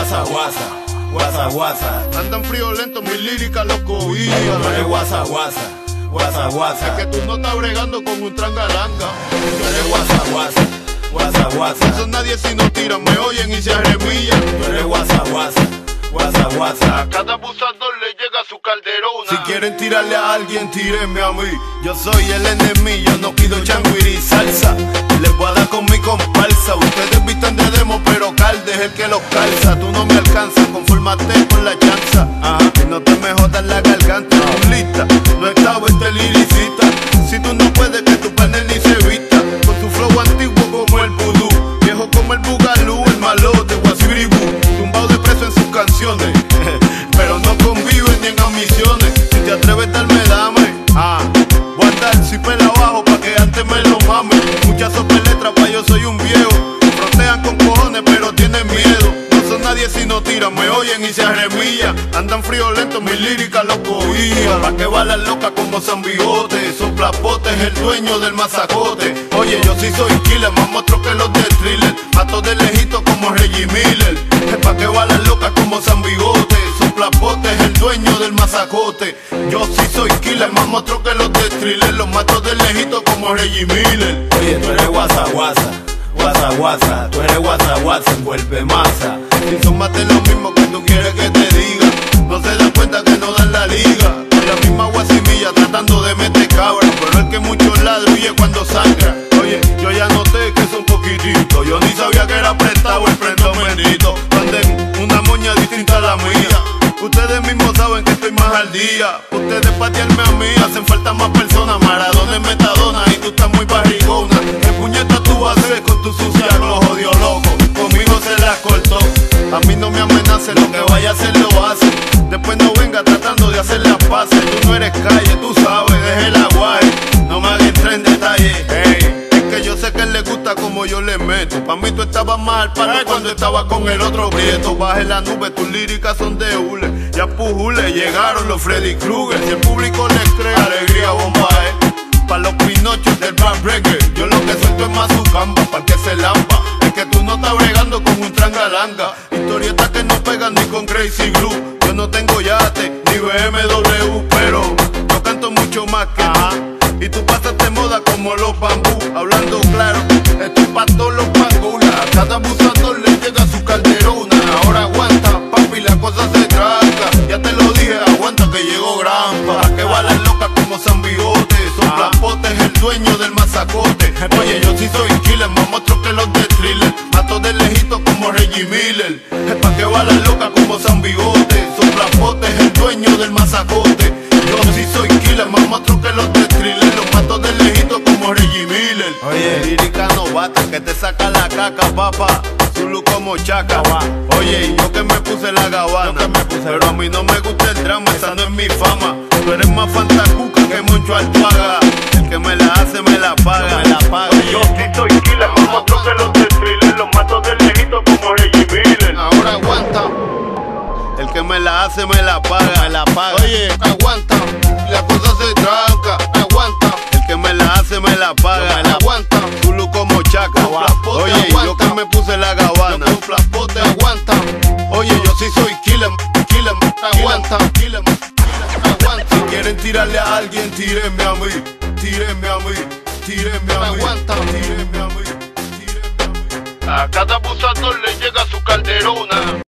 guasa, guasa, guasa, guasa. Andan friolento, mi lírica los cobija. Tú eres guasa, guasa, guasa, guasa. Que tú no estás bregando con un trangalanga. Tú eres guasa, guasa, guasa, guasa. Eso nadie si no tiran, me oyen y se arremillan. Tú eres guasa, guasa, guasa, guasa. Cada abusador le Si quieren tirarle a alguien, tírenme a mí. Yo soy el enemigo, no pido changuiri salsa. Les voy a dar con mi comparsa. Ustedes visten de demo, pero Calde es el que los calza. Tú no me alcanzas, conformate con la chanza. Ajá, y no te me jodas la garganta. Lista, no estaba este liricita. Si tú no puedes, que tu panel si pela abajo pa' que antes me lo mame. Muchas letras pa' yo soy un viejo. Frontean con cojones, pero tienen miedo. No son nadie si no tiran, me oyen y se arremillan. Andan friolentos, mis líricas los cobijas. Pa' que balan locas como San Bigote. Soplapote es el dueño del mazacote. Oye, yo sí soy killer, más monstruo que los de thriller. Mato de lejito como Reggie Miller. Pa' que balan locas como San Bigote. Soplapote es el dueño del mazacote. Yo sí soy killer, más monstruo que los thriller. Los mato de lejito como Reggie Miller. Oye, tú eres guasa, guasa. Guasa, guasa, tú eres guasa, guasa, envuelve masa. Son más de lo mismo que tú quieres que te diga, no se dan cuenta que no dan la liga. La misma guasimilla tratando de meter cabra, pero el que mucho huye cuando sangra. Oye, yo ya noté que es un poquitito, yo ni sabía que era prestado el prendo bendito. Anden una moña distinta a la mía. Ustedes mismos saben que estoy más al día. Ustedes patearme a mí, hacen falta más personas. Maradona es metadona y tú estás muy barrigona. ¿Qué puñeta tú haces con tu sucia rojo, Dios loco? Conmigo se la cortó. A mí no me amenace, lo que vaya a hacer lo hace. Después no venga tratando de hacer las paces. Tú no eres calle, tú sabes, Pa' mí tú estabas mal para cuando estaba con el otro prieto. Baje la nube, tus líricas son de hule. Ya pujule, llegaron los Freddy Krueger. Si el público les cree, alegría bomba, eh. Pa' los pinochos del rap reggae. Yo lo que suelto es más su camba, pa' que se lampa. Es que tú no estás bregando con un trangalanga. Historietas que no pegan ni con Crazy Glue. Yo no tengo yate ni BMW, pero yo canto mucho más que tú. Y tú pasaste moda como los bambú. Hablando claro, esto es pa' todos los cada abusador le llega su calderona. Ahora aguanta, papi, la cosa se tranca. Ya te lo dije, aguanta que llegó Grampa. Pa' que balan loca como San Bigote. Soplapote es el dueño del mazacote. Oye, yo sí soy killer, más monstruo que los de thriller. Mato de lejito como Reggie Miller. Pa' que balan loca como San Bigote. Soplapote es el dueño del mazacote. Yo sí soy killer, más monstruo que los de Miller. Oye, lírica novata que te saca la caca, papá. Zulu como chaca. Oye, y yo que me puse la gabana. Pero a mí no me gusta el drama, esa no es mi fama. Tú eres más fantacuca que Moncho Alpaga. El que me la hace me la paga. Me la paga. Yo sí soy killer, más monstruo que los de thriller. Los mato de lejito como Reggie Miller. Ahora aguanta, El que me la hace me la paga. Me la paga. oye, aguanta. La cosa se tranca, aguanta. Que me la hace me la paga. Me la aguanta. Zulu como chaca. Flapote, Oye, yo aguanta. que me puse la gabana. Con flapote aguanta, Oye, yo sí soy killer, killer, Aguanta. killer, killer. aguanta, Si quieren tirarle a alguien, tírenme a mí, tírenme a mí, tírenme a mí, Aguanta. tírenme a mí, a cada abusador le llega